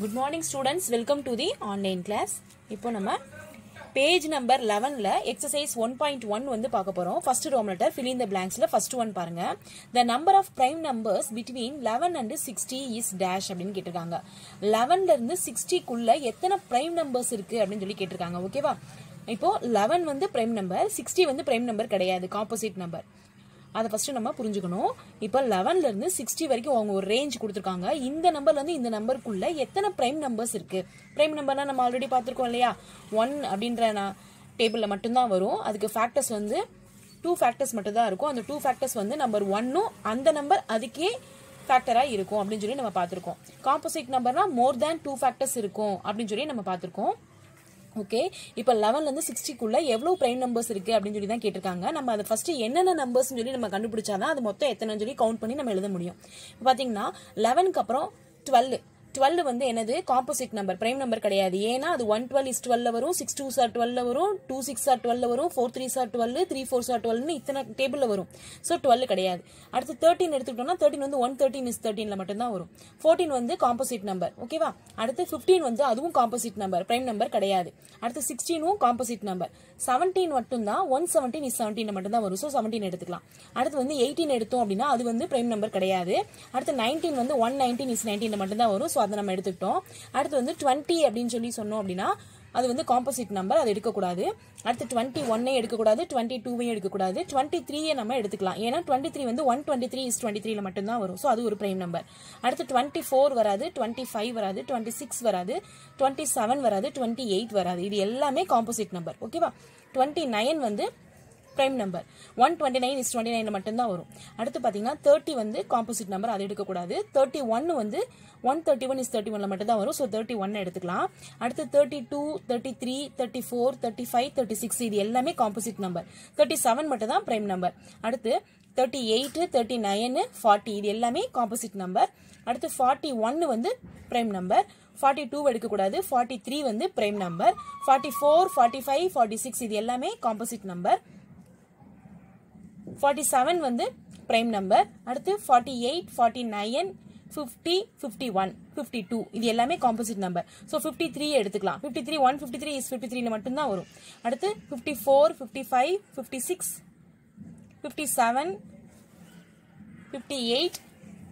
Good morning students welcome to the online class இப்போ நம்ம page number லெவனில் exercise one point one வந்து பார்க்க போகிறோம் first from letter fill in the பிளாங்க்ஸில் first one பாருங்க. The number of prime numbers between eleven and sixty is dash அப்படின்னு கேட்டிருக்காங்க. லெவன்ல இருந்து சிக்ஸ்டிக்குள்ள எத்தனை பிரைம் நம்பர்ஸ் இருக்கு அப்படின்னு சொல்லி கேட்டிருக்காங்க. ஓகேவா இப்போ லெவன் வந்து பிரைம் நம்பர் சிக்ஸ்டி வந்து பிரைம் நம்பர் கிடையாது. காம்போசிட் நம்பர் அதை ஃபஸ்ட்டு நம்ம புரிஞ்சுக்கணும். இப்போ லெவன்லேருந்து சிக்ஸ்டி வரைக்கும் அவங்க ஒரு ரேஞ்ச் கொடுத்துருக்காங்க. இந்த நம்பர்லேருந்து இந்த நம்பருக்குள்ளே எத்தனை ப்ரைம் நம்பர்ஸ் இருக்குது ப்ரைம் நம்பர்னா நம்ம ஆல்ரெடி பார்த்துருக்கோம் இல்லையா? ஒன் அப்படின்ற நான் டேபிளில் மட்டும்தான் வரும். அதுக்கு ஃபேக்டர்ஸ் வந்து டூ ஃபேக்டர்ஸ் மட்டும் தான் இருக்கும். அந்த டூ ஃபேக்டர்ஸ் வந்து நம்பர் ஒன்னும் அந்த நம்பர் அதுக்கே ஃபேக்டராக இருக்கும் அப்படின்னு சொல்லி நம்ம பார்த்துருக்கோம். காம்போசிட் நம்பர்னா மோர் தேன் டூ ஃபேக்டர்ஸ் இருக்கும் அப்படின்னு சொல்லி நம்ம பார்த்துருக்கோம். ஓகே? இப்போ லெவன்லேருந்து சிக்ஸ்டிக்குள்ளே எவ்வளோ பிரைம் நம்பர்ஸ் இருக்குது அப்படின்னு சொல்லி தான் கேட்டிருக்காங்க. நம்ம அதை ஃபஸ்ட்டு என்னென்ன நம்பர்ஸ்னு சொல்லி நம்ம கண்டுபிடிச்சாதான் அது மொத்தம் எத்தனை சொல்லி கவுண்ட் பண்ணி நம்ம எழுத முடியும். இப்போ பார்த்தீங்கன்னா லெவனுக்கு அப்புறம் டுவெல் டுவெல் வந்து என்னது? காம்போசிட் நம்பர் பிரைம் நம்பர் கிடையாது. ஏன்னா அது ஒன் டுவெல் இஸ் டுவெல்ல வரும் சிக்ஸ் டூ சார் டுவெல்ல வரும் டூ சிக்ஸ் ஆர் டுவெல்ல வரும் four three sir twelve three four sir டுவெல்னு இத்தனை டேபிள்ல வரும். ஸோ டுவெல் கிடையாது. அடுத்து தேர்ட்டின் எடுத்துக்கிட்டோம்னா தேர்ட்டின் வந்து ஒன் தேர்ட்டின் இஸ் தேர்ட்டின்ல மட்டும்தான் வரும். ஃபோர்டீன் வந்து காம்போசிட் நம்பர் ஓகேவா அடுத்து ஃபிஃப்டீன் வந்து அதுவும் காம்போசிட் நம்பர் பிரைம் நம்பர் கிடையாது. அடுத்து சிக்ஸ்டீனும் காம்போசிட் நம்பர் செவன்டீன் மட்டும்தான் ஒன் செவன்டீன் இஸ் செவன்டீன் மட்டும்தான் வரும். ஸோ செவன்டீன் எடுத்துக்கலாம். அடுத்து வந்து எயிட்டீன் எடுத்தோம் அப்படின்னா அது வந்து பிரைம் நம்பர் கிடையாது. அடுத்து நைன்டீன் வந்து ஒன் நைன்டீன் இஸ் நைன்டீன் மட்டும்தான் வரும். ஸோ அதை நம்ம எடுத்துக்கிட்டோம். அடுத்து வந்து டுவெண்ட்டி அப்படின்னு சொல்லி சொன்னோம் அப்படின்னா அது வந்து காம்போசிட் நம்பர் அது எடுக்கக்கூடாது. அடுத்து டுவெண்ட்டி ஒன்னே எடுக்கக்கூடாது டுவெண்ட்டி டூவையும் எடுக்கக்கூடாது. டுவெண்ட்டி த்ரீயே நம்ம எடுத்துக்கலாம். ஏன்னா டுவெண்ட்டி த்ரீ வந்து one twenty three is twenty த்ரீல மட்டும்தான் வரும். ஸோ அது ஒரு பிரைம் நம்பர் அடுத்து டுவெண்ட்டி ஃபோர் வராது டுவெண்ட்டி ஃபைவ் வராது டுவெண்ட்டி சிக்ஸ் வராது டுவெண்ட்டி செவன் வராது டுவெண்ட்டி எயிட் வராது. இது எல்லாமே காம்போசிட் நம்பர் ஓகேவா டுவெண்ட்டி நைன் வந்து prime number one twenty nine is twenty nine மட்டும்தான் வரும். அடுத்து பார்த்தீங்கன்னா தேர்ட்டி வந்து காம்போசிட் நம்பர் அது எடுக்கக்கூடாது. தேர்ட்டி ஒன் வந்து one thirty one is thirty ஒன்ல மட்டும்தான் வரும். ஸோ தேர்ட்டி ஒன் எடுத்துக்கலாம். அடுத்து thirty two thirty three thirty four thirty five thirty six இது எல்லாமே காம்போசிட் நம்பர் தேர்ட்டி செவன் மட்டும் தான் பிரைம் நம்பர் அடுத்து thirty eight thirty nine forty இது எல்லாமே காம்போசிட் நம்பர் அடுத்து ஃபார்ட்டி ஒன்று வந்து பிரைம் நம்பர் ஃபார்ட்டி டூ எடுக்கக்கூடாது. ஃபார்ட்டி த்ரீ வந்து prime number forty four forty five forty six இது எல்லாமே காம்போசிட் நம்பர் ஃபார்ட்டி செவன் வந்து ப்ரைம் நம்பர் அடுத்து forty eight forty nine fifty fifty one fifty two இது எல்லாமே composite number so fifty three எடுத்துக்கலாம். Fifty three one fifty three is fifty த்ரீல மட்டும்தான் வரும். அடுத்து fifty four fifty five fifty six fifty seven fifty eight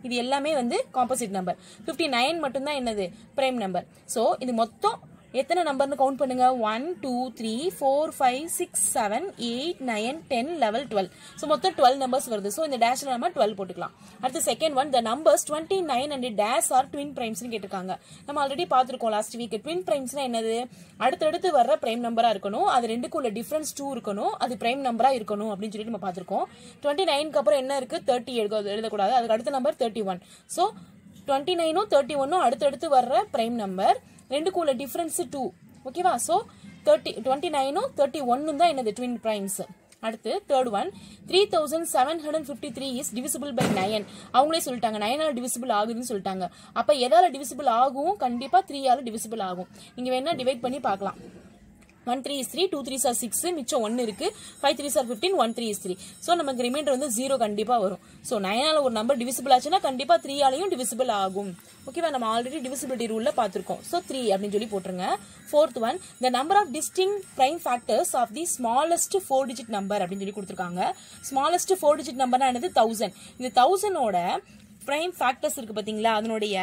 இது எல்லாமே வந்து காம்போசிட் நம்பர் ஃபிஃப்டி நைன் மட்டும்தான் என்னது? பிரைம் நம்பர் ஸோ இது மொத்தம் எத்தனை நம்பர்னு கவுண்ட் பண்ணுங்க? One two three four five six seven eight nine ten eleven twelve so மொத்தம் டுவெல் நம்பர்ஸ் வருது. ஸோ இந்த டேஷில் நம்ம டுவெல் போட்டுக்கலாம். அடுத்து second one the numbers twenty nine and dash are twin பிரைம்ஸ்னு கேட்டிருக்காங்க. நம்ம ஆல்ரெடி பார்த்துருக்கோம் லாஸ்ட் வீக் ட்வின் பிரைம்ஸ்னா என்னது? அடுத்தடுத்து வர்ற பிரைம் நம்பராக இருக்கணும். அது ரெண்டுக்குள்ள டிஃப்ரென்ஸ் டூ இருக்கணும். அது பிரைம் நம்பராக இருக்கணும் அப்படின்னு சொல்லி நம்ம பார்த்துருக்கோம். டுவெண்ட்டி நைனுக்கு அப்புறம் என்ன இருக்குது தேர்ட்டி எழுத எழுதக்கூடாது. அதுக்கு அடுத்த number thirty one so twenty நைனும் thirty ஒன்னும் அடுத்தடுத்து வர்ற பிரைம் நம்பர் ரெண்டுக்குள்ள டிஃபரன்ஸ் டூ ஓகேவா ஸோ தேர்ட்டி டுவெண்ட்டி நைனும் தேர்ட்டி ஒன்னும் தான் என்னது ட்வின் பிரைம்ஸ் அடுத்து third one three thousand seven hundred fifty three is divisible by nine அவங்களே சொல்லிட்டாங்க நயனால் டிவிசிபிள் ஆகுதுன்னு சொல்லிட்டாங்க. அப்போ எதால் டிவிசிபிள் ஆகும்? கண்டிப்பாக த்ரீயால் டிவிசிபிள் ஆகும். நீங்கள் வேணால் டிவைட் பண்ணி பார்க்கலாம். One three is three two three sir six மிச்சம் ஒன்று இருக்கு. Five three sir fifteen one three is three so நமக்கு ரிமைண்டர் வந்து ஜீரோ கண்டிப்பாக வரும். ஸோ நைனால ஒரு நம்பர் டிவிசிபிள் ஆச்சுன்னா கண்டிப்பாக த்ரீ ஆலையும் டிவிசிபிள் ஆகும். ஓகேவா நம்ம ஆல்ரெடி டிவிசிபிலிட்டி ரூலில் பார்த்துருக்கோம். ஸோ த்ரீ அப்படின்னு சொல்லி போட்டுருங்க. Fourth one the number of distinct prime factors of the smallest four digit number அப்படின்னு சொல்லி கொடுத்துருக்காங்க. ஸ்மாலஸ்ட் ஃபோர் டிஜிட் நம்பர்னா என்னது? தௌசண்ட் இந்த தௌசண்டோட பிரைம் ஃபேக்டர்ஸ் இருக்கு பார்த்தீங்களா அதனுடைய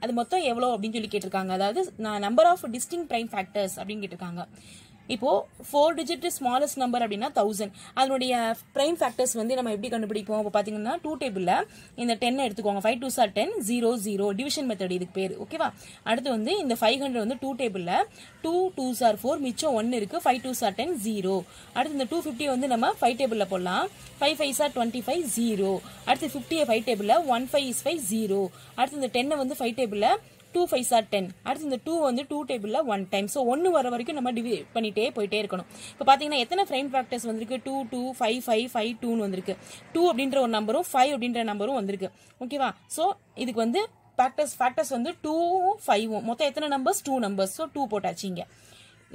அது மொத்தம் எவ்வளோ அப்படின்னு சொல்லி கேட்டிருக்காங்க. அதாவது number of distinct prime factors அப்படின்னு கேட்டிருக்காங்க. இப்போது ஃபோர் டிஜிட் ஸ்மாலஸ்ட் நம்பர் அப்படின்னா தௌசண்ட் அதனுடைய ப்ரைம் ஃபேக்டர்ஸ் வந்து நம்ம எப்படி கண்டுபிடிப்போம்? இப்போ பார்த்தீங்கன்னா டூ டேபிளில் இந்த டென் எடுத்துக்கோங்க. Five two sir ten zero zero division method இதுக்கு பேர். ஓகேவா அடுத்து வந்து இந்த ஃபைவ் ஹண்ட்ரட் வந்து டூ டேபிளில் டூ டூ சார் ஃபோர் மிச்சம் ஒன்று இருக்குது five two sir ten zero அடுத்து இந்த டூ ஃபிஃப்டி வந்து நம்ம ஃபைவ் டேபிளில் போடலாம். ஃபைவ் ஃபைவ் சார் டுவெண்ட்டி ஃபைவ் ஜீரோ அடுத்து ஃபிஃப்டியை ஃபைவ் டேபிளில் one five is five zero அடுத்து இந்த டென்னை வந்து ஃபைவ் டேபிளில் டூ ஃபைவ் சார் டென் அடுத்து இந்த டூ வந்து டூ டேபிளில் ஒன் டைம் ஸோ ஒன்று வர வரைக்கும் நம்ம டிவி பண்ணிகிட்டே போயிட்டே இருக்கணும். இப்போ பார்த்தீங்கன்னா எத்தனை ஃப்ரேம் ஃபேக்டர்ஸ் வந்திருக்கு? Two two five five five டூன்னு வந்திருக்கு. டூ அப்படின்ற ஒரு நம்பரும் ஃபைவ் அப்படின்ற நம்பரும் வந்திருக்கு. ஓகேவா ஸோ இதுக்கு வந்து ஃபேக்டர்ஸ் ஃபேக்டர்ஸ் வந்து டூவும் ஃபைவும் மொத்தம் எத்தனை numbers two numbers so two போட்டாச்சு இங்கே.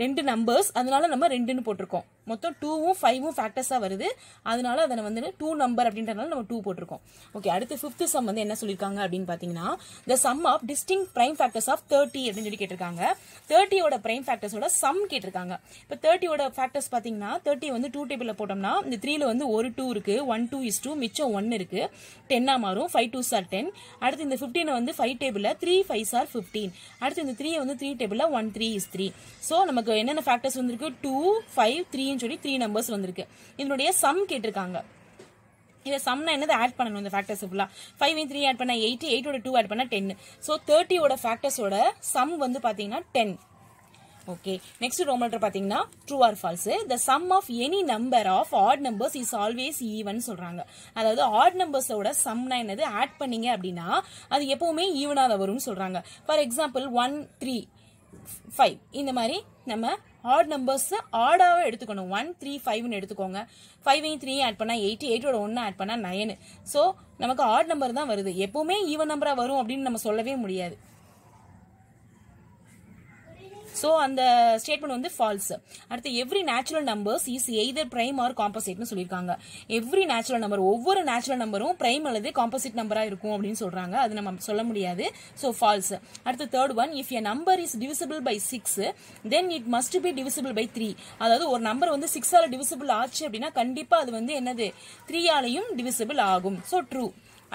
ரெண்டு நம்பர்ஸ் அதனால நம்ம ரெண்டுன்னு போட்டிருக்கோம். மொத்தம் டூவும் ஃபைவும் ஃபேக்டர்ஸாக வருது. அதனால அதை வந்து டூ நம்பர் அப்படின்றனால நம்ம டூ போட்டிருக்கோம். ஓகே அடுத்து ஃபிஃப்த் சம் வந்து என்ன சொல்லியிருக்காங்க அப்படின்னு பார்த்தீங்கன்னா the sum of distinct prime factors of thirty அப்படின்னு சொல்லி கேட்டிருக்காங்க. தேர்ட்டியோட பிரைம் ஃபேக்டர்ஸோட சம் கேட்டிருக்காங்க. இப்போ தேர்ட்டியோட ஃபேக்டர்ஸ் பார்த்தீங்கன்னா தேர்ட்டி வந்து டூ டேபிளில் போட்டோம்னா இந்த த்ரீல வந்து ஒரு டூ இருக்கு ஒன் டூ இஸ் டூ மிச்சம் ஒன் இருக்கு. டென்னா மாறும் ஃபைவ் டூ சார் டென் அடுத்து இந்த ஃபிஃப்டீனை வந்து ஃபைவ் டேபிளில் த்ரீ ஃபைவ் சார் ஃபிஃப்டீன் அடுத்து இந்த த்ரீ வந்து த்ரீ டேபிளில் one three is three so நமக்கு என்னென்ன ஃபேக்டர்ஸ் வந்துருக்கு? டூ ஃபைவ் த்ரீன்னு சொல்லி த்ரீ நம்பர்ஸ் வந்திருக்கு. இதனுடைய சம் கேட்டிருக்காங்க. இதை சம்னா என்னது? ஆட் பண்ணணும் இந்த ஃபேக்டர்ஸ் ஃபுல்லாக ஃபைவ் இன் த்ரீ ஆட் பண்ண எயிட் எயிட்டோட டூ ஆட் பண்ண டென் ஸோ தேர்ட்டியோட ஃபேக்டர்ஸோட சம் வந்து பார்த்தீங்கன்னா ten okay next row letter true or false the sum of any number of odd numbers is always even சொல்றாங்க. அதாவது ஆட் நம்பர்ஸோட சம்னா என்னது? ஆட் பண்ணீங்க அப்படின்னா அது எப்பவுமே ஈவனாக வரும்னு சொல்றாங்க. For example one three five இந்த மாதிரி நம்ம ஆட் நம்பர்ஸ் ஆடாவே எடுத்துக்கணும். ஒன் த்ரீ ஃபைவ்னு எடுத்துக்கோங்க. ஃபைவையும் த்ரீ ஆட் பண்ணால் எயிட் எயிட்டோட ஒன்று ஆட் பண்ணால் நயனு ஸோ நமக்கு ஆட் நம்பர் தான் வருது. எப்பவுமே ஈவன் நம்பராக வரும் அப்படின்னு நம்ம சொல்லவே முடியாது. ஸோ அந்த ஸ்டேட்மெண்ட் வந்து ஃபால்ஸ் அடுத்து every natural numbers is either prime or காம்போசிட்னு சொல்லியிருக்காங்க. எவ்ரி நேச்சுரல் நம்பர் ஒவ்வொரு நேச்சுரல் நம்பரும் பிரைம் அல்லது காம்போசிட் நம்பராக இருக்கும் அப்படின்னு சொல்கிறாங்க அது நம்ம சொல்ல முடியாது. ஸோ ஃபால்ஸ் அடுத்து third one if a number is divisible by six then it must be divisible by three அதாவது ஒரு நம்பர் வந்து சிக்ஸால் டிவிசிபிள் ஆச்சு அப்படின்னா கண்டிப்பாக அது வந்து என்னது? த்ரீயாலையும் டிவிசிபிள் ஆகும். ஸோ ட்ரூ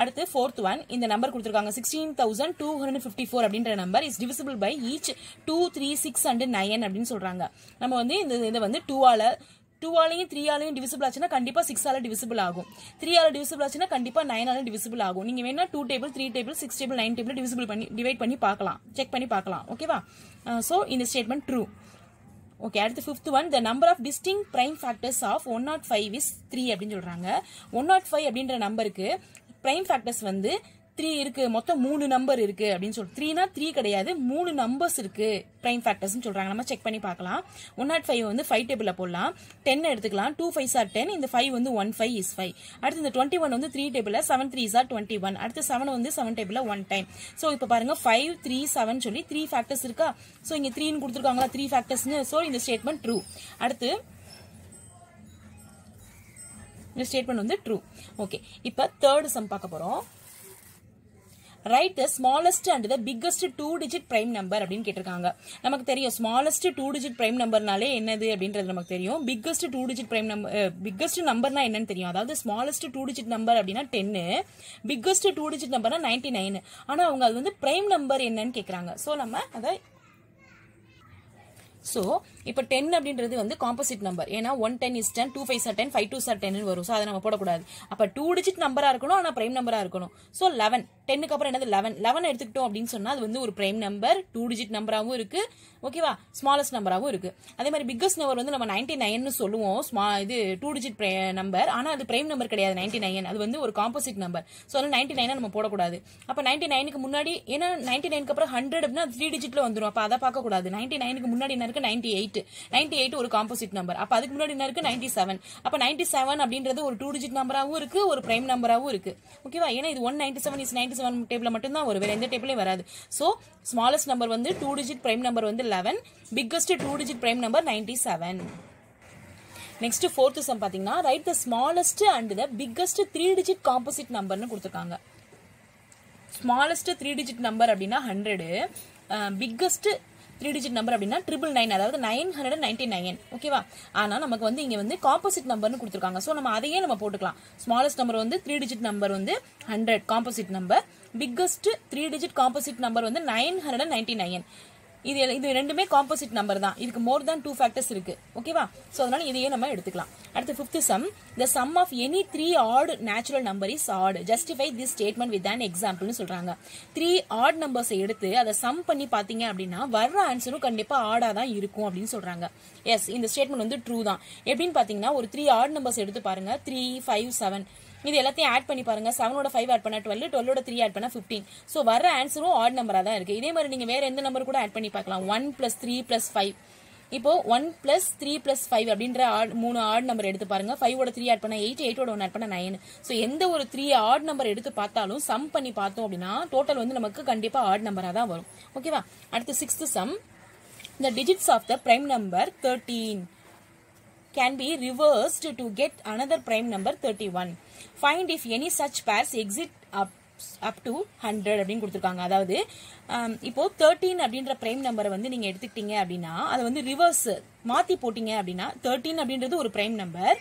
அடுத்து ஃபோர்த் ஒன் இந்த நம்பர் கொடுத்துருக்காங்க. Sixteen thousand two hundred fifty four அப்படின்ற number is divisible by each two three six and nine அப்படின்னு சொல்றாங்க. நம்ம வந்து இந்த இதை வந்து டூவால டூவாலையும் த்ரீயாலையும் டிவிசிபிள் ஆச்சுன்னா கண்டிப்பா சிக்ஸால டிவிசிபிள் ஆகும். த்ரீயால டிவிசிபிள் ஆச்சுன்னா கண்டிப்பாக நைனால டிவிசிபிள் ஆகும். நீங்கள் வேணா two table three table six table nine table divisible பண்ணி டிவைட் பண்ணி பார்க்கலாம். செக் பண்ணி பார்க்கலாம். ஓகேவா ஸோ இந்த ஸ்டேட்மெண்ட் ட்ரூ ஓகே அடுத்து fifth one the number of distinct prime factors of one nought five is three அப்படின்னு சொல்கிறாங்க ஒன் நாட் oh ஃபைவ் அப்படின்ற நம்பருக்கு பிரைம் ஃபேக்டர்ஸ் வந்து த்ரீ இருக்கு மொத்தம் மூணு நம்பர் இருக்கு அப்படின்னு சொல்லி த்ரீனா த்ரீ கிடையாது மூணு நம்பர்ஸ் இருக்கு பிரைம் ஃபேக்டர்ஸ் சொல்றாங்க. நம்ம செக் பண்ணி பார்க்கலாம். ஒன் நாட் ஃபைவ் வந்து ஃபைவ் டேபிள்ல போடலாம். டென் எடுத்துக்கலாம். டூ ஃபைவ் சார் டென் இந்த ஃபைவ் வந்து ஒன் ஃபைவ் இஸ் ஃபைவ் அடுத்து இந்த டுவெண்ட்டி ஒன் வந்து three table seven three sir twenty one அடுத்து செவன் வந்து seven table one time so இப்போ பாருங்க ஃபைவ் த்ரீ செவன் சொல்லி த்ரீ ஃபேக்டர்ஸ் இருக்கா? ஸோ இங்க த்ரீன்னு கொடுத்துருக்காங்களா? த்ரீ ஃபேக்டர்ஸ்னு ஸோ இந்த ஸ்டேட்மெண்ட் ட்ரூ அடுத்து இந்த ஸ்டேட்மெண்ட் வந்து ட்ரூ ஓகே இப்போ தேர்ட் சம் பார்க்க போகிறோம் right the smallest and the biggest two digit prime number அப்படின்னு கேட்டிருக்காங்க. நமக்கு தெரியும் ஸ்மாலஸ்ட் டூ டிஜிட் பிரைம் நம்பர்னாலே என்னது அப்படின்றது நமக்கு தெரியும். Biggest two digit prime number biggest நம்பர்னா என்னன்னு தெரியும். அதாவது ஸ்மாலஸ்ட் டூ டிஜிட் நம்பர் அப்படின்னா டென்னு பிக்கஸ்ட் டூ டிஜிட் நம்பர்னா நைன்டி நைன் ஆனால் அவங்க அது வந்து பிரைம் நம்பர் என்னன்னு கேட்குறாங்க ஸோ நம்ம அதை ஸோ இப்போ டென் அப்படின்றது வந்து காம்போசிட் நம்பர் ஏன்னா one ten is ten two five sir ten five two sir ten வரும். ஸோ அதை நம்ம போடக்கூடாது. அப்போ டூ டிஜிட் நம்பராக இருக்கணும் ஆனால் பிரைம் நம்பராக இருக்கணும். ஸோ லெவன் டென்னுக்கு அப்புறம் என்னது லெவன் லெவன் எடுத்துக்கிட்டோம் அப்படின்னு சொன்னால் அது வந்து ஒரு பிரைம் நம்பர் டூ டிஜிட் நம்பராகவும் இருக்கு. ஓகேவா ஸ்மாலஸ்ட் நம்பராகவும் இருக்கு. அதே மாதிரி பிக்கஸ்ட் நம்பர் வந்து நம்ம நைன்டி நைன்னு சொல்லுவோம். ஸ்மா இது டூ டிஜிட் நம்பர் ஆனால் அது பிரைம் நம்பர் கிடையாது நைன்டி நைன் அது வந்து ஒரு காம்போசிட் நம்பர் ஸோ அதனால நைன்டி நைனை நம்ம போடக்கூடாது. அப்போ நைன்டி நைனுக்கு முன்னாடி ஏன்னா நைன்டி நைனுக்கு அப்புறம் ஹண்ட்ரட் அப்படின்னா த்ரீ டிஜிட்ல வந்துடும் அப்போ அதை பார்க்கக்கூடாது. நைன்டி நைனுக்கு முன்னாடி என்ன இருக்கு? நைன்டி எயிட் நைன்டி எயிட் ஒரு காம்போசிட் நம்பர் அப்போ அதுக்கு முன்னாடி என்ன இருக்கு? நைன்டி செவன் அப்போ நைன்டி செவன் அப்படின்றது ஒரு டூ டிஜிட் நம்பராகவும் இருக்கு ஒரு பிரைம் நம்பராகவும் இருக்கு. ஓகேவா ஏன்னா இது one ninety seven is ninety seven table மட்டும்தான் வரும். வேற எந்த டேபிளே வராது. ஸோ ஸ்மாலஸ்ட் நம்பர் வந்து டூ டிஜிட் பிரைம் நம்பர் வந்து eleven biggest two digit prime number ninety seven next fourth sum பார்த்தீங்கன்னா right the smallest and the biggest three digit composite நம்பர்னு கொடுத்துருக்காங்க. ஸ்மாலஸ்ட் த்ரீ டிஜிட் நம்பர் அப்படின்னா hundred biggest three digit number அப்படின்னா triple nine அதாவது nine hundred ninety nine ஓகேவா ஆனா நமக்கு வந்து இங்கே வந்து காம்போசிட் நம்பர்னு கொடுத்துருக்காங்க. ஸோ நம்ம அதையே நம்ம போட்டுக்கலாம். ஸ்மாலஸ்ட் நம்பர் வந்து த்ரீ டிஜிட் நம்பர் வந்து hundred composite number biggest three digit composite number வந்து நைன் ஹண்ட்ரட் நைன்டி நைன் இது இது ரெண்டுமே காம்போசிட் நம்பர் தான். இதுக்கு மோர் தேன் டூ ஃபேக்டர்ஸ் இருக்கு. ஓகேவா ஸோ அதனால இதையே நம்ம எடுத்துக்கலாம். அடுத்து fifth sum the sum of any three odd natural number is odd justify this statement with an எக்ஸாம்பிள்னு சொல்றாங்க. த்ரீ ஆட் நம்பர்ஸ் எடுத்து அதை சம் பண்ணி பாத்தீங்க அப்படின்னா வர்ற ஆன்சரும் கண்டிப்பா ஆடா தான் இருக்கும் அப்படின்னு சொல்றாங்க. எஸ் இந்த ஸ்டேட்மெண்ட் வந்து ட்ரூ தான். எப்படின்னு பாத்தீங்கன்னா ஒரு த்ரீ ஆட் நம்பர்ஸ் எடுத்து பாருங்க. த்ரீ ஃபைவ் செவன் இது எல்லாத்தையும் ஆட் பண்ணி பாருங்க. செவனோட ஃபைவ் ஆட் பண்ணா டுவெல் டுவெல்லோட த்ரீ ஆட் பண்ணா ஃபிஃப்டீன் ஸோ வர ஆன்சரும் ஆட் நம்பரா தான் இருக்கு. இதே மாதிரி நீங்க வேற எந்த நம்பர் கூட ஆட் பண்ணி பார்க்கலாம். One plus three plus five இப்போ one plus three plus five அப்படின்ற ஆட் மூணு ஆட் நம்பர் எடுத்து பாருங்க. ஃபைவோட த்ரீ ஆட் பண்ண எயிட் எயிட்டோட ஒன் ஆட் பண்ண நைன் ஸோ எந்த ஒரு த்ரீ ஆட் நம்பர் எடுத்து பார்த்தாலும் சம் பண்ணி பார்த்தோம் அப்படின்னா டோட்டல் வந்து நமக்கு கண்டிப்பா ஆட் நம்பரா தான் வரும். ஓகேவா அடுத்து sixth sum the digits of the prime number thirteen can be reversed to get another prime number thirty one find if any such pairs exist up up to hundred அப்படின்னு கொடுத்துருக்காங்க. அதாவது ஆம், இப்போ தேர்ட்டீன் அப்படின்ற பிரைம் நம்பரை வந்து நீங்கள் எடுத்துக்கிட்டீங்க அப்படின்னா அதை வந்து ரிவர்ஸ் மாற்றி போட்டிங்க அப்படின்னா தேர்ட்டீன் அப்படின்றது ஒரு பிரைம் நம்பர்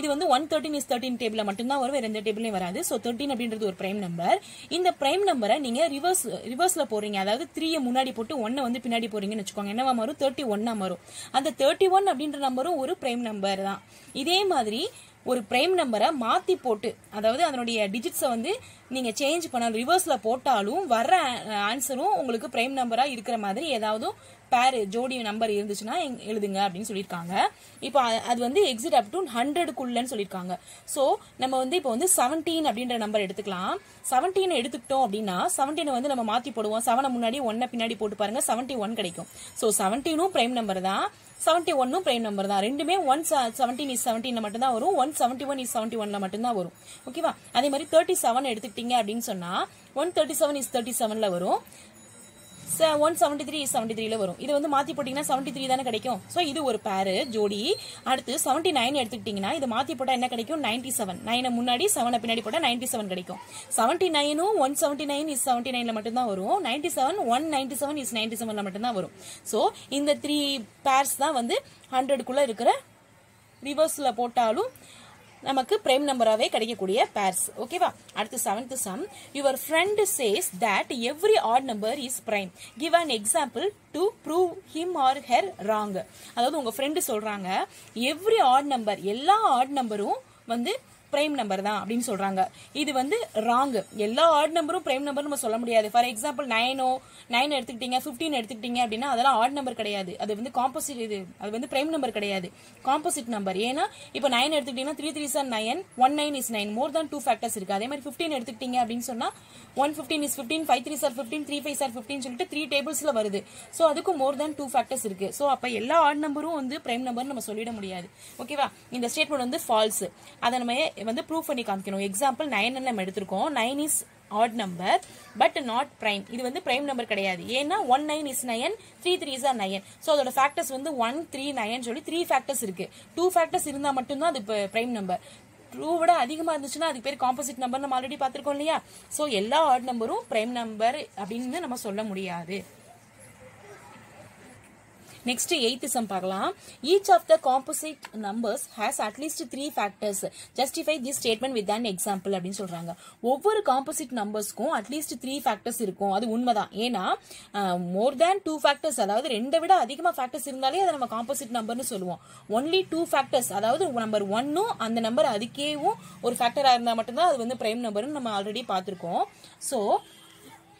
இது வந்து ஒன் தேர்ட்டின் இஸ் தேர்ட்டின் டேபிளில் மட்டும்தான் வரும் ரெண்டு எந்த டேபிளையும் வராது. ஸோ தேர்ட்டின் அப்படின்றது ஒரு பிரைம் நம்பர் இந்த பிரைம் நம்பரை நீங்கள் ரிவர்ஸ் ரிவர்ஸில் போகிறீங்க அதாவது த்ரீயை முன்னாடி போட்டு ஒன்னை வந்து பின்னாடி போகிறீங்கன்னு வச்சுக்கோங்க. என்னவா மாறும்? தேர்ட்டி ஒன்னாக மாறும். அந்த தேர்ட்டி ஒன் அப்படின்ற நம்பரும் ஒரு பிரைம் நம்பர் தான். இதே மாதிரி ஒரு பிரைம் நம்பரை மாற்றி போட்டு அதாவது அதனுடைய டிஜிட்ஸை வந்து நீங்கள் சேஞ்ச் பண்ண ரிவர்ஸில் போட்டாலும் வர்ற ஆன்சரும் உங்களுக்கு பிரைம் நம்பராக இருக்கிற மாதிரி ஏதாவது பேர் ஜோடி நம்பர் இருந்துச்சுன்னா எழுதுங்க அப்படின்னு சொல்லியிருக்காங்க. இப்போ அது வந்து எக்ஸிட் அப் டு ஹண்ட்ரடுக்குள்ளன்னு சொல்லியிருக்காங்க. ஸோ நம்ம வந்து இப்போ வந்து செவன்டீன் அப்படின்ற நம்பர் எடுத்துக்கலாம். செவன்டீன் எடுத்துக்கிட்டோம் அப்படின்னா செவன்டீனை வந்து நம்ம மாற்றி போடுவோம். செவனை முன்னாடி ஒன்னை பின்னாடி போட்டு பாருங்க செவன்டி ஒன் கிடைக்கும் ஸோ செவன்டீனும் பிரைம் நம்பர் தான். செவன்டி ஒன்னும் பிரைம் நம்பர் தான். ரெண்டுமே ஒன் செவன்டீன் இஸ் செவன்டீன்ல மட்டும்தான் வரும். One seventy one is seventy ஒன்ல மட்டும்தான் வரும். ஓகேவா அதே மாதிரி தேர்ட்டி செவன் எடுத்துக்கிட்டீங்க அப்படின்னு சொன்னா one thirty seven is thirty செவன்ல வரும். ஒன் செவன்டி த்ரீ செவன்டி த்ரீல வரும். இது வந்து மாத்தி போட்டீங்கன்னா செவன்டி த்ரீ தானே கிடைக்கும். ஸோ இது ஒரு பேரு ஜோடி. அடுத்து செவன்டி நைன் எடுத்துக்கிட்டீங்கன்னா இது மாத்தி போட்டா என்ன கிடைக்கும்? நைன்டி செவன் நைனை முன்னாடி செவனை பின்னாடி போட்டா நைன்டி செவன் கிடைக்கும். Seventy நைனும் one seventy nine is seventy நைன்ல மட்டும்தான் வரும். Ninety seven one ninety seven is ninety செவன்ல மட்டும்தான் வரும். ஸோ இந்த த்ரீ பேர்ஸ் தான் வந்து ஹண்ட்ரடுக்குள்ள இருக்கிற ரிவர்ஸ்ல போட்டாலும் நமக்கு பிரைம் நம்பராகவே கிடைக்கக்கூடிய பேர்ஸ் ஓகேவா அடுத்து seventh sum your friend says that every odd number is prime give an example to prove him or her wrong அதாவது உங்கள் ஃப்ரெண்டு சொல்கிறாங்க எவ்ரி ஆட் நம்பர் எல்லா ஆட் நம்பரும் வந்து பிரைம் நம்பர் தான் அப்படின்னு சொல்றாங்க. இது வந்து ராங் எல்லா ஆட் நம்பரும் பிரைம் நம்பர் நம்ம சொல்ல முடியாது. ஃபார் எக்ஸாம்பிள் நைனோ நைன் எடுத்துக்கிட்டீங்க ஃபிஃப்டீன் எடுத்துக்கிட்டீங்க அப்படின்னா அதெல்லாம் ஆட் நம்பர் கிடையாது. அது வந்து காம்போசிட் இது அது வந்து பிரைம் நம்பர் கிடையாது. காம்போசிட் நம்பர் ஏன்னா இப்போ நைன் எடுத்துக்கிட்டீங்கன்னா three three are nine one nine is nine more than two factors இருக்கு. அதே மாதிரி ஃபிஃப்டீன் எடுத்துக்கிட்டீங்க அப்படின்னு சொன்னா one fifteen is fifteen five three are fifteen three five are fifteen சொல்லிட்டு த்ரீ டேபிள்ஸ்ல வருது. ஸோ அதுக்கும் மோர் than டூ ஃபேக்டர்ஸ் இருக்கு. ஸோ அப்போ எல்லா ஆட் நம்பரும் வந்து பிரைம் நம்பர் நம்ம சொல்லிட முடியாது. ஓகேவா இந்த ஸ்டேட்மெண்ட் வந்து ஃபால்ஸ் அதை நம்ம வந்து ப்ரூவ் பண்ணி காமிக்கணும். எக்ஸாம்பிள் நைன் நம்ம எடுத்திருக்கோம். Nine is odd number but not prime இது வந்து பிரைம் நம்பர் கிடையாது. ஏன்னா one nine is nine three three is are nine so அதோட ஃபேக்டர்ஸ் வந்து ஒன் த்ரீ நயன் சொல்லி த்ரீ ஃபேக்டர்ஸ் இருக்கு. டூ ஃபேக்டர்ஸ் இருந்தால் மட்டும்தான் அது இப்போ பிரைம் நம்பர் டூ விட அதிகமாக இருந்துச்சுன்னா அதுக்கு பேர் காம்போசிட் நம்பர் நம்ம ஆல்ரெடி பார்த்துருக்கோம் இல்லையா? ஸோ எல்லா ஆட் நம்பரும் பிரைம் நம்பர் அப்படின்னு நம்ம சொல்ல முடியாது. நெக்ஸ்ட் எயித்து சம் பார்க்கலாம். Each of the composite numbers has at least three factors justify this statement with an example அப்படின்னு சொல்றாங்க. ஒவ்வொரு காம்போசிட் நம்பர்ஸ்க்கும் அட்லீஸ்ட் த்ரீ ஃபேக்டர்ஸ் இருக்கும். அது உண்மைதான். ஏன்னா மோர் தேன் டூ ஃபேக்டர்ஸ் அதாவது ரெண்டை விட அதிகமாக ஃபேக்டர்ஸ் இருந்தாலே அதை நம்ம காம்போசிட் நம்பர்னு சொல்லுவோம். ஒன்லி டூ ஃபேக்டர்ஸ் அதாவது நம்பர் ஒன்னும் அந்த நம்பர் அதுக்கேவும் ஒரு ஃபேக்டராக இருந்தால் மட்டும்தான் அது வந்து பிரைம் நம்பர்னு நம்ம ஆல்ரெடி பார்த்துருக்கோம். So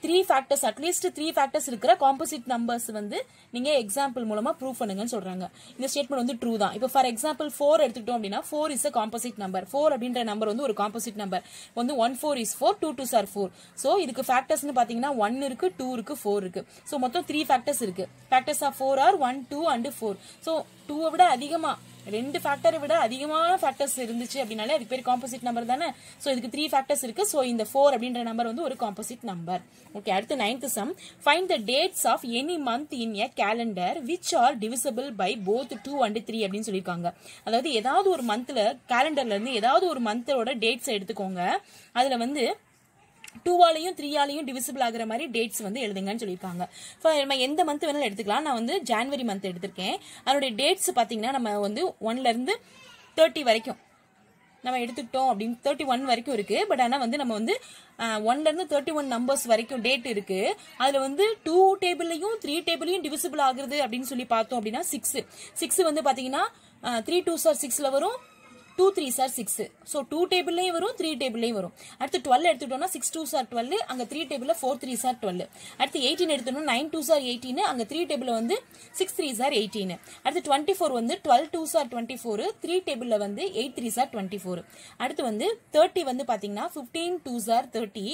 three factors at least three factors இருக்கிற காம்போசிட் நம்பர்ஸ் வந்து நீங்கள் எக்ஸாம்பிள் மூலமாக ப்ரூவ் பண்ணுங்கன்னு சொல்கிறாங்க இந்த ஸ்டேட்மெண்ட் வந்து ட்ரூ தான். இப்போ ஃபார் எக்ஸாம்பிள் ஃபோர் எடுத்துக்கிட்டோம் அப்படின்னா four is a composite number four அப்படின்ற நம்பர் வந்து ஒரு காம்போசிட் நம்பர் வந்து one four is four two two are four so இதுக்கு ஃபேக்டர்ஸ்னு பார்த்தீங்கன்னா ஒன் இருக்கு டூ இருக்கு ஃபோர் இருக்கு. ஸோ மொத்தம் த்ரீ ஃபேக்டர்ஸ் இருக்கு. Factors of four are one two and four so டூவை விட அதிகமாக ரெண்டு ஃபேக்டரை விட அதிகமான ஃபேக்டர்ஸ் இருந்துச்சு அப்படின்னாலே அதுக்கு பேர் காம்போசிட் நம்பர் தானே? ஸோ இதுக்கு த்ரீ ஃபேக்டர்ஸ் இருக்கு. ஸோ இந்த ஃபோர் அப்படின்ற நம்பர் வந்து ஒரு காம்போசிட் நம்பர் ஓகே அடுத்து ninth sum find the dates of any month in a calendar which are divisible by both two and three அப்படின்னு சொல்லியிருக்காங்க. அதாவது ஏதாவது ஒரு மந்த்ல கேலண்டர்ல இருந்து ஏதாவது ஒரு மந்தோட டேட்ஸ் எடுத்துக்கோங்க. அதுல வந்து டூவாலையும் த்ரீயாலையும் டிவிசிபிள் ஆகிற மாதிரி டேட்ஸ் வந்து எழுதுங்கன்னு சொல்லியிருக்காங்க. நம்ம எந்த மந்த் வேணாலும் எடுத்துக்கலாம். நான் வந்து ஜான்வரி மந்த் எடுத்திருக்கேன். அதனுடைய டேட்ஸ் பார்த்தீங்கன்னா நம்ம வந்து ஒன்லேருந்து தேர்ட்டி வரைக்கும் நம்ம எடுத்துக்கிட்டோம் அப்படின்னு தேர்ட்டி ஒன் வரைக்கும் இருக்கு. பட் ஆனால் வந்து நம்ம வந்து ஒன்லேருந்து தேர்ட்டி ஒன் நம்பர்ஸ் வரைக்கும் டேட் இருக்கு. அதில் வந்து டூ டேபிள்லையும் த்ரீ டேபிளையும் டிவிசிபிள் ஆகுறது அப்படின்னு சொல்லி பார்த்தோம் அப்படின்னா சிக்ஸ் சிக்ஸ் வந்து பார்த்தீங்கன்னா த்ரீ டூ சார் சிக்ஸில் வரும். Two three are six so two டேபிள்லேயும் வரும் த்ரீ டேபிள்லையும் வரும். அடுத்து டுவெல் எடுத்துட்டோம்னா சிக்ஸ் டூ சார் டுவெல் அங்கே த்ரீ டேபிளில் ஃபோர் த்ரீ சார் டுவெல் அடுத்து எயிட்டீன் எடுத்தோம்னா நைன் டூ சார் எயிட்டீன் அங்கே த்ரீ டேபிளில் வந்து சிக்ஸ் த்ரீ சார் எயிட்டீன் அடுத்து டுவெண்ட்டி ஃபோர் வந்து twelve two are twenty four three டேபிளில் வந்து eight three are twenty four அடுத்து வந்து தேர்ட்டி வந்து பார்த்தீங்கன்னா ஃபிஃப்டீன் டூ சார் தேர்ட்டி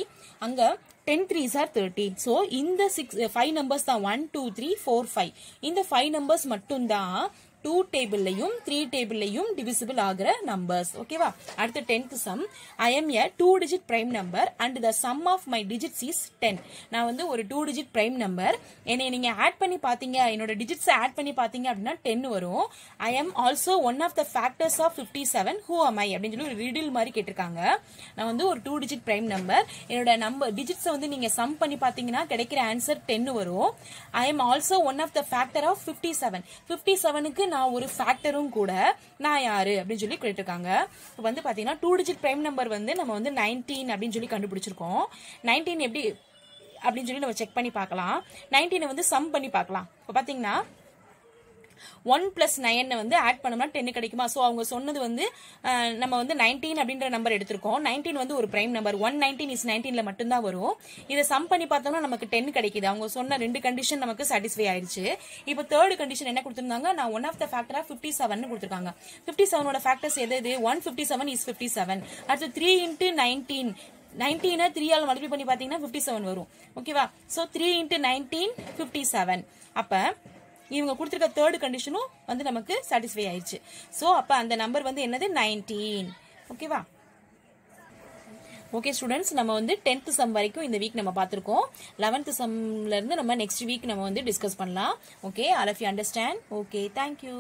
அங்கே ten three are thirty so இந்த சிக்ஸ் ஃபைவ் நம்பர்ஸ் தான் one two three four five இந்த ஃபைவ் நம்பர்ஸ் மட்டும்தான் டூ டேபிள்லையும் த்ரீ டேபிள்லையும் டிவிசிபிள் ஆகிற நம்பர்ஸ் ஓகேவா அடுத்து tenth sum I am a two digit prime number and the sum of my digits is ten நான் வந்து ஒரு டூ டிஜிட் பிரைம் நம்பர் என்னை நீங்கள் ஆட் பண்ணி பார்த்தீங்க என்னோட டிஜிட்ஸை ஆட் பண்ணி பார்த்தீங்க அப்படின்னா டென் வரும். I am also one of the factors of fifty seven who am I அப்படின்னு சொல்லி ஒரு ரீடில் மாதிரி கேட்டிருக்காங்க. நான் வந்து ஒரு டூ டிஜிட் பிரைம் நம்பர் என்னோட நம்பர் டிஜிட்ஸை வந்து நீங்கள் சம் பண்ணி பார்த்தீங்கன்னா கிடைக்கிற ஆன்சர் டென் வரும். I am also one of the factor of fifty seven fifty செவனுக்கு நான் ஒரு ஃபேக்டரும் கூட நான் யாரு அப்படின்னு சொல்லி கேட்டிருக்காங்க. இப்போ வந்து பாத்தீங்கன்னா டூ டிஜிட் பிரைம் நம்பர் வந்து நம்ம வந்து நைன்டீன் அப்படின்னு சொல்லி கண்டுபிடிச்சிருக்கோம். நைன்டீன் எப்படி அப்படின்னு சொல்லி நம்ம செக் பண்ணி பார்க்கலாம். நைன்டீனை வந்து சம் பண்ணி பார்க்கலாம். இப்போ பார்த்தீங்கன்னா ஒன் பிளஸ் நைன் வந்து ஆட் பண்ணோம்னா டென் கிடைக்குமா? ஸோ அவங்க சொன்னது வந்து நம்ம வந்து நைன்டீன் அப்படின்ற நம்பர் எடுத்திருக்கோம். நைன்டீன் வந்து ஒரு prime number one nineteen is நைன்டீன்ல மட்டும்தான் வரும். இதை சம் பண்ணி பார்த்தோம்னா நமக்கு டென் கிடைக்குது. அவங்க சொன்ன ரெண்டு கண்டிஷன் நமக்கு சாட்டிஸ்ஃபை ஆயிடுச்சு இப்போ தேர்ட் கண்டிஷன் என்ன கொடுத்திருந்தாங்க? நான் ஒன் ஆஃப் த ஃபேக்டரா ஃபிஃப்டி செவன் கொடுத்துருக்காங்க. ஃபிஃப்டி செவனோட ஃபேக்டர்ஸ் எது இது one fifty seven is fifty seven அடுத்து த்ரீ இன்ட்டு நைன்டீன் நைன்டீனை த்ரீ ஆல் மல்டிப்ளை பண்ணி பார்த்தீங்கன்னா ஃபிஃப்டி செவன் வரும். ஓகேவா so three into nineteen fifty seven அப்போ இவங்க கொடுத்துருக்க தேர்ட் கண்டிஷனும் வந்து நமக்கு சாட்டிஸ்ஃபை ஆயிடுச்சு ஸோ அப்போ அந்த நம்பர் வந்து என்னது? நைன்டீன் ஓகேவா ஓகே ஸ்டூடெண்ட்ஸ் நம்ம வந்து டென்த் சம் வரைக்கும் இந்த வீக் நம்ம பார்த்துருக்கோம். லெவன்த் சம்லேருந்து நம்ம நெக்ஸ்ட் வீக் நம்ம வந்து டிஸ்கஸ் பண்ணலாம். Okay all of you understand okay thank you